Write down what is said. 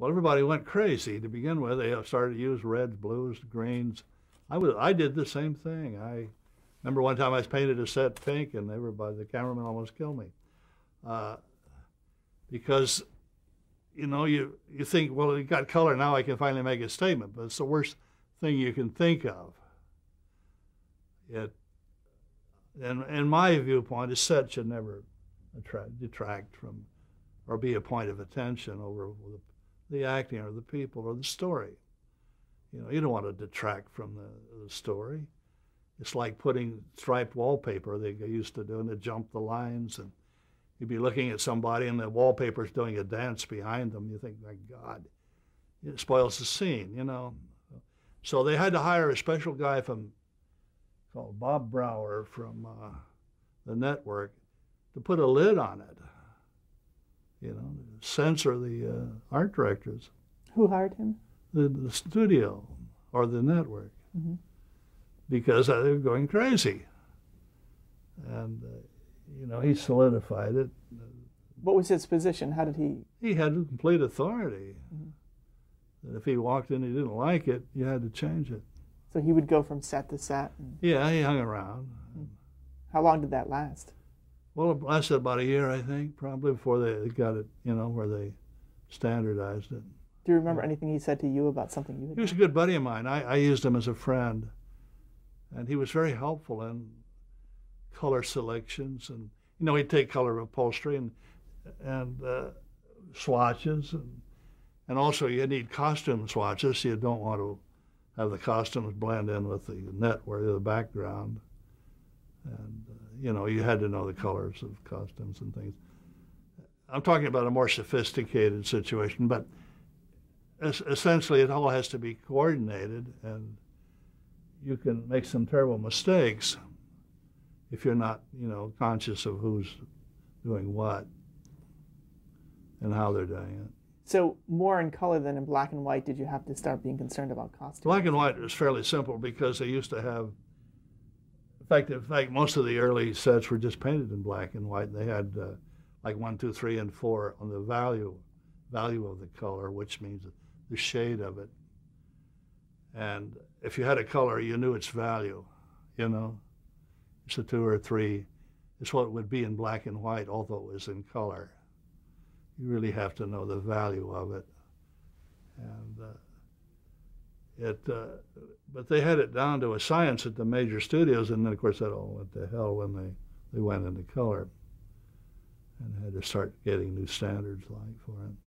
Well, everybody went crazy to begin with. They started to use reds, blues, greens. I was I did the same thing. I remember one time I painted a set pink, and everybody, the cameraman, almost killed me, uh, because you know you you think, well, it got color now. I can finally make a statement, but it's the worst thing you can think of. It and in my viewpoint, a set should never attract, detract from or be a point of attention over the, the acting or the people or the story. You know, you don't want to detract from the, the story. It's like putting striped wallpaper they used to do, and to jump the lines, and you'd be looking at somebody, and the wallpaper's doing a dance behind them. You think, my God, it spoils the scene, you know. So they had to hire a special guy from called Bob Brower from uh, the network to put a lid on it. You know, censor the uh, art directors. Who hired him? The, the studio or the network, mm-hmm. because they were going crazy. And uh, you know, he solidified it. What was his position? How did he? He had complete authority. Mm-hmm. If he walked in, he didn't like it, you had to change it. So he would go from set to set. And... Yeah, he hung around. How long did that last? Well, it lasted about a year, I think, probably before they got it, you know, where they standardized it. Do you remember anything he said to you about something you had He was done? a good buddy of mine. I, I used him as a friend. And he was very helpful in color selections. And, you know, he'd take color upholstery and, and uh, swatches. And, and also, you need costume swatches. So you don't want to have the costumes blend in with the net where the background. And, uh, you know, you had to know the colors of costumes and things. I'm talking about a more sophisticated situation, but essentially it all has to be coordinated, and you can make some terrible mistakes if you're not, you know, conscious of who's doing what and how they're doing it. So more in color than in black and white, did you have to start being concerned about costume? Black and white was fairly simple because they used to have. Fact, in fact, most of the early sets were just painted in black and white. They had uh, like one, two, three, and four on the value value of the color, which means the shade of it. And if you had a color, you knew its value. You know, it's a two or three. It's what it would be in black and white, although it was in color you really have to know the value of it. And uh, it, uh, but they had it down to a science at the major studios, and then of course that all went to hell when they, they went into color, and had to start getting new standards like for it.